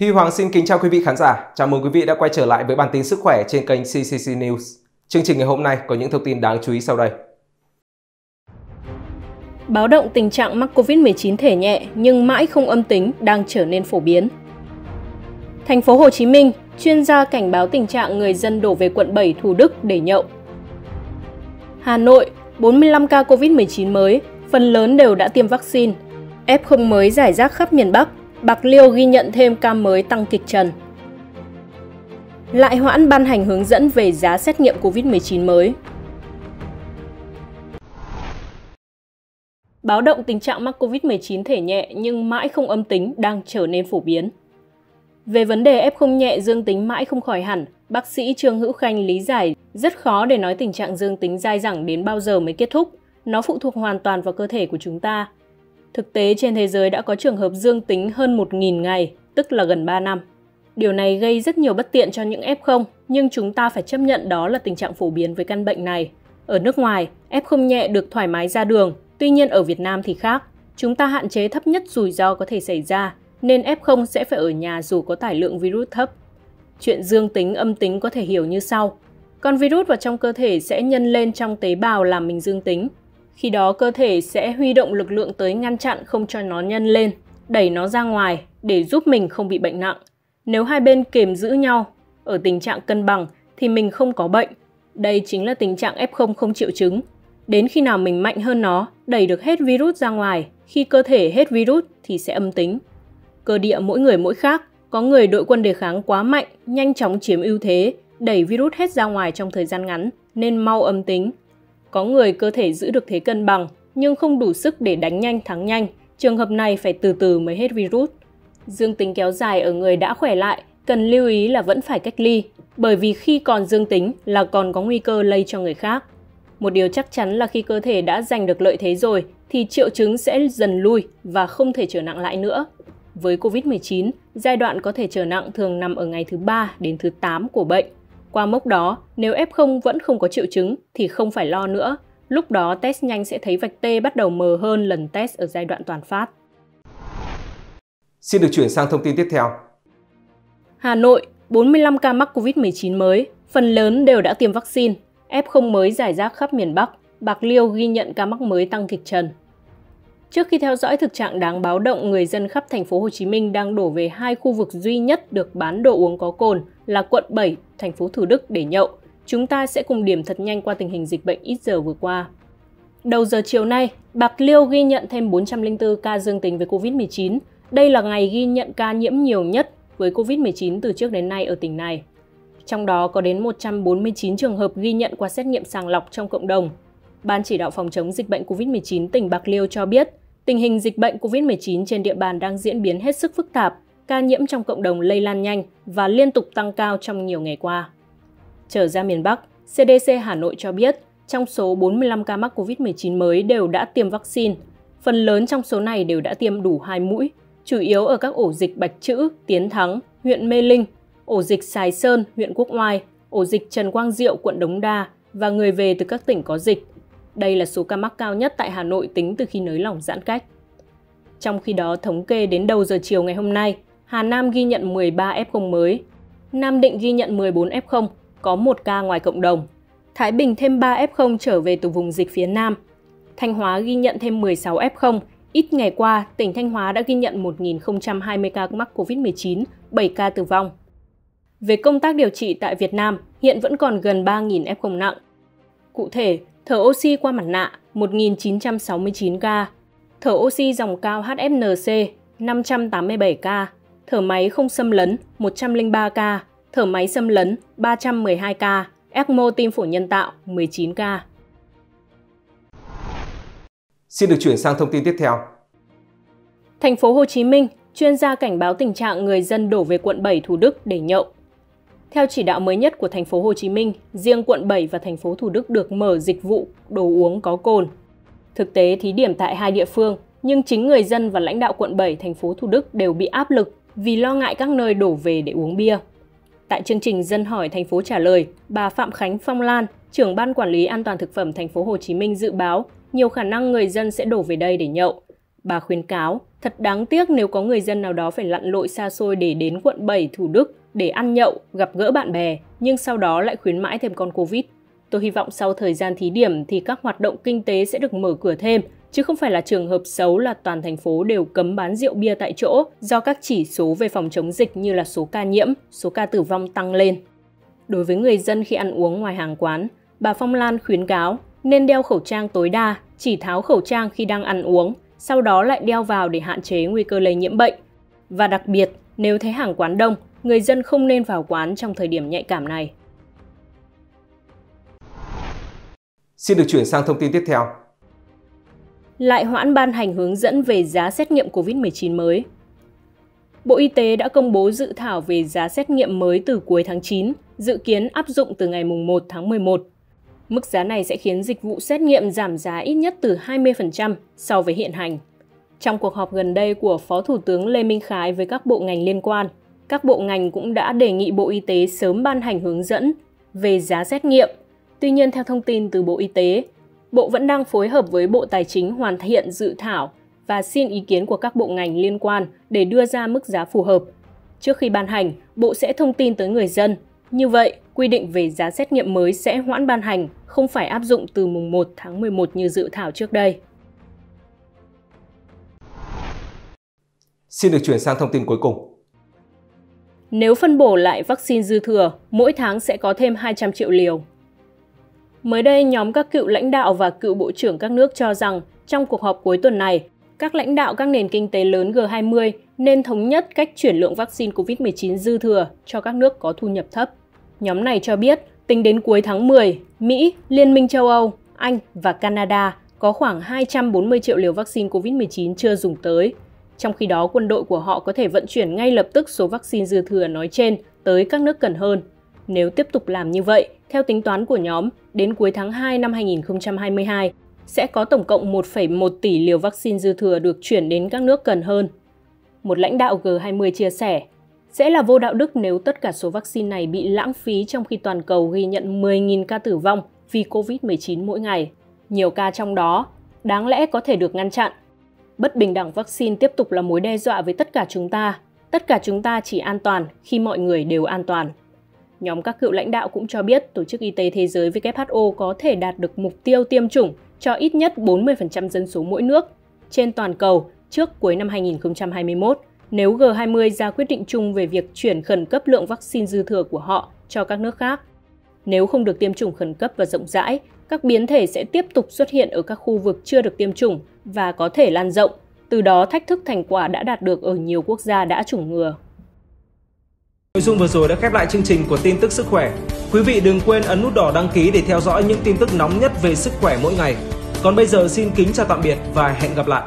Huy Hoàng xin kính chào quý vị khán giả. Chào mừng quý vị đã quay trở lại với bản tin sức khỏe trên kênh CCC News. Chương trình ngày hôm nay có những thông tin đáng chú ý sau đây. Báo động tình trạng mắc COVID-19 thể nhẹ nhưng mãi không âm tính đang trở nên phổ biến. Thành phố Hồ Chí Minh, chuyên gia cảnh báo tình trạng người dân đổ về quận 7 Thủ Đức để nhậu. Hà Nội, 45 ca COVID-19 mới, phần lớn đều đã tiêm vaccine. F0 mới giải rác khắp miền Bắc, Bạc Liêu ghi nhận thêm ca mới tăng kịch trần. Lại hoãn ban hành hướng dẫn về giá xét nghiệm COVID-19 mới. Báo động tình trạng mắc COVID-19 thể nhẹ nhưng mãi không âm tính đang trở nên phổ biến. Về vấn đề F0 nhẹ dương tính mãi không khỏi hẳn, bác sĩ Trương Hữu Khanh lý giải rất khó để nói tình trạng dương tính dai dẳng đến bao giờ mới kết thúc. Nó phụ thuộc hoàn toàn vào cơ thể của chúng ta. Thực tế trên thế giới đã có trường hợp dương tính hơn 1.000 ngày, tức là gần 3 năm. Điều này gây rất nhiều bất tiện cho những F0, nhưng chúng ta phải chấp nhận đó là tình trạng phổ biến với căn bệnh này. Ở nước ngoài, F0 nhẹ được thoải mái ra đường, tuy nhiên ở Việt Nam thì khác. Chúng ta hạn chế thấp nhất rủi ro có thể xảy ra, nên F0 sẽ phải ở nhà dù có tải lượng virus thấp. Chuyện dương tính âm tính có thể hiểu như sau. Con virus vào trong cơ thể sẽ nhân lên trong tế bào làm mình dương tính. Khi đó cơ thể sẽ huy động lực lượng tới ngăn chặn không cho nó nhân lên, đẩy nó ra ngoài để giúp mình không bị bệnh nặng. Nếu hai bên kềm giữ nhau ở tình trạng cân bằng thì mình không có bệnh. Đây chính là tình trạng F0 không triệu chứng. Đến khi nào mình mạnh hơn nó, đẩy được hết virus ra ngoài, khi cơ thể hết virus thì sẽ âm tính. Cơ địa mỗi người mỗi khác, có người đội quân đề kháng quá mạnh, nhanh chóng chiếm ưu thế, đẩy virus hết ra ngoài trong thời gian ngắn, nên mau âm tính. Có người cơ thể giữ được thế cân bằng, nhưng không đủ sức để đánh nhanh thắng nhanh, trường hợp này phải từ từ mới hết virus. Dương tính kéo dài ở người đã khỏe lại, cần lưu ý là vẫn phải cách ly, bởi vì khi còn dương tính là còn có nguy cơ lây cho người khác. Một điều chắc chắn là khi cơ thể đã giành được lợi thế rồi thì triệu chứng sẽ dần lui và không thể trở nặng lại nữa. Với COVID-19, giai đoạn có thể trở nặng thường nằm ở ngày thứ 3 đến thứ 8 của bệnh. Qua mốc đó, nếu F0 vẫn không có triệu chứng thì không phải lo nữa. Lúc đó test nhanh sẽ thấy vạch T bắt đầu mờ hơn lần test ở giai đoạn toàn phát. Xin được chuyển sang thông tin tiếp theo. Hà Nội, 45 ca mắc COVID-19 mới, phần lớn đều đã tiêm vaccine. F0 mới giải rác khắp miền Bắc. Bạc Liêu ghi nhận ca mắc mới tăng kịch trần. Trước khi theo dõi thực trạng đáng báo động, người dân khắp thành phố Hồ Chí Minh đang đổ về hai khu vực duy nhất được bán đồ uống có cồn là quận 7, thành phố Thủ Đức để nhậu. Chúng ta sẽ cùng điểm thật nhanh qua tình hình dịch bệnh ít giờ vừa qua. Đầu giờ chiều nay, Bạc Liêu ghi nhận thêm 404 ca dương tính với COVID-19. Đây là ngày ghi nhận ca nhiễm nhiều nhất với COVID-19 từ trước đến nay ở tỉnh này. Trong đó có đến 149 trường hợp ghi nhận qua xét nghiệm sàng lọc trong cộng đồng. Ban chỉ đạo phòng chống dịch bệnh COVID-19 tỉnh Bạc Liêu cho biết, tình hình dịch bệnh COVID-19 trên địa bàn đang diễn biến hết sức phức tạp, ca nhiễm trong cộng đồng lây lan nhanh và liên tục tăng cao trong nhiều ngày qua. Trở ra miền Bắc, CDC Hà Nội cho biết, trong số 45 ca mắc COVID-19 mới đều đã tiêm vaccine. Phần lớn trong số này đều đã tiêm đủ hai mũi, chủ yếu ở các ổ dịch Bạch Chữ, Tiến Thắng, huyện Mê Linh, ổ dịch Sài Sơn, huyện Quốc Oai, ổ dịch Trần Quang Diệu, quận Đống Đa và người về từ các tỉnh có dịch. Đây là số ca mắc cao nhất tại Hà Nội tính từ khi nới lỏng giãn cách. Trong khi đó, thống kê đến đầu giờ chiều ngày hôm nay, Hà Nam ghi nhận 13 F0 mới, Nam Định ghi nhận 14 F0, có một ca ngoài cộng đồng. Thái Bình thêm 3 F0 trở về từ vùng dịch phía Nam. Thanh Hóa ghi nhận thêm 16 F0, ít ngày qua, tỉnh Thanh Hóa đã ghi nhận 1.020 ca mắc COVID-19, 7 ca tử vong. Về công tác điều trị tại Việt Nam, hiện vẫn còn gần 3.000 F0 nặng. Cụ thể, thở oxy qua mặt nạ 1.969 ca, thở oxy dòng cao HFNC 587 ca, thở máy không xâm lấn 103 ca, thở máy xâm lấn 312 ca, ECMO tim phổi nhân tạo 19 ca. Xin được chuyển sang thông tin tiếp theo. Thành phố Hồ Chí Minh, chuyên gia cảnh báo tình trạng người dân đổ về quận 7 Thủ Đức để nhậu. Theo chỉ đạo mới nhất của thành phố Hồ Chí Minh, riêng quận 7 và thành phố Thủ Đức được mở dịch vụ đồ uống có cồn. Thực tế thí điểm tại hai địa phương, nhưng chính người dân và lãnh đạo quận 7 thành phố Thủ Đức đều bị áp lực vì lo ngại các nơi đổ về để uống bia. Tại chương trình Dân hỏi thành phố trả lời, bà Phạm Khánh Phong Lan, trưởng ban quản lý an toàn thực phẩm thành phố Hồ Chí Minh dự báo nhiều khả năng người dân sẽ đổ về đây để nhậu. Bà khuyến cáo, Thật đáng tiếc nếu có người dân nào đó phải lặn lội xa xôi để đến quận 7 Thủ Đức để ăn nhậu, gặp gỡ bạn bè, nhưng sau đó lại khuyến mãi thêm con Covid. Tôi hy vọng sau thời gian thí điểm thì các hoạt động kinh tế sẽ được mở cửa thêm, chứ không phải là trường hợp xấu là toàn thành phố đều cấm bán rượu bia tại chỗ do các chỉ số về phòng chống dịch như là số ca nhiễm, số ca tử vong tăng lên. Đối với người dân khi ăn uống ngoài hàng quán, bà Phong Lan khuyến cáo nên đeo khẩu trang tối đa, chỉ tháo khẩu trang khi đang ăn uống, sau đó lại đeo vào để hạn chế nguy cơ lây nhiễm bệnh. Và đặc biệt, nếu thấy hàng quán đông, người dân không nên vào quán trong thời điểm nhạy cảm này. Xin được chuyển sang thông tin tiếp theo. Lại hoãn ban hành hướng dẫn về giá xét nghiệm COVID-19 mới. Bộ Y tế đã công bố dự thảo về giá xét nghiệm mới từ cuối tháng 9, dự kiến áp dụng từ ngày 1 tháng 11. Mức giá này sẽ khiến dịch vụ xét nghiệm giảm giá ít nhất từ 20% so với hiện hành. Trong cuộc họp gần đây của Phó Thủ tướng Lê Minh Khái với các bộ ngành liên quan, các bộ ngành cũng đã đề nghị Bộ Y tế sớm ban hành hướng dẫn về giá xét nghiệm. Tuy nhiên, theo thông tin từ Bộ Y tế, Bộ vẫn đang phối hợp với Bộ Tài chính hoàn thiện dự thảo và xin ý kiến của các bộ ngành liên quan để đưa ra mức giá phù hợp. Trước khi ban hành, Bộ sẽ thông tin tới người dân. Như vậy, quy định về giá xét nghiệm mới sẽ hoãn ban hành, không phải áp dụng từ mùng 1 tháng 11 như dự thảo trước đây. Xin được chuyển sang thông tin cuối cùng. Nếu phân bổ lại vaccine dư thừa, mỗi tháng sẽ có thêm 200 triệu liều. Mới đây, nhóm các cựu lãnh đạo và cựu bộ trưởng các nước cho rằng trong cuộc họp cuối tuần này, các lãnh đạo các nền kinh tế lớn G20 nên thống nhất cách chuyển lượng vaccine COVID-19 dư thừa cho các nước có thu nhập thấp. Nhóm này cho biết, tính đến cuối tháng 10, Mỹ, Liên minh châu Âu, Anh và Canada có khoảng 240 triệu liều vaccine COVID-19 chưa dùng tới. Trong khi đó, quân đội của họ có thể vận chuyển ngay lập tức số vaccine dư thừa nói trên tới các nước cần hơn. Nếu tiếp tục làm như vậy, theo tính toán của nhóm, đến cuối tháng 2 năm 2022, sẽ có tổng cộng 1,1 tỷ liều vaccine dư thừa được chuyển đến các nước cần hơn. Một lãnh đạo G20 chia sẻ, sẽ là vô đạo đức nếu tất cả số vaccine này bị lãng phí trong khi toàn cầu ghi nhận 10.000 ca tử vong vì COVID-19 mỗi ngày. Nhiều ca trong đó đáng lẽ có thể được ngăn chặn. Bất bình đẳng vaccine tiếp tục là mối đe dọa với tất cả chúng ta. Tất cả chúng ta chỉ an toàn khi mọi người đều an toàn. Nhóm các cựu lãnh đạo cũng cho biết Tổ chức Y tế Thế giới WHO có thể đạt được mục tiêu tiêm chủng cho ít nhất 40% dân số mỗi nước trên toàn cầu trước cuối năm 2021 nếu G20 ra quyết định chung về việc chuyển khẩn cấp lượng vaccine dư thừa của họ cho các nước khác. Nếu không được tiêm chủng khẩn cấp và rộng rãi, các biến thể sẽ tiếp tục xuất hiện ở các khu vực chưa được tiêm chủng và có thể lan rộng, từ đó thách thức thành quả đã đạt được ở nhiều quốc gia đã chủng ngừa. Nội dung vừa rồi đã khép lại chương trình của tin tức sức khỏe. Quý vị đừng quên ấn nút đỏ đăng ký để theo dõi những tin tức nóng nhất về sức khỏe mỗi ngày. Còn bây giờ xin kính chào tạm biệt và hẹn gặp lại.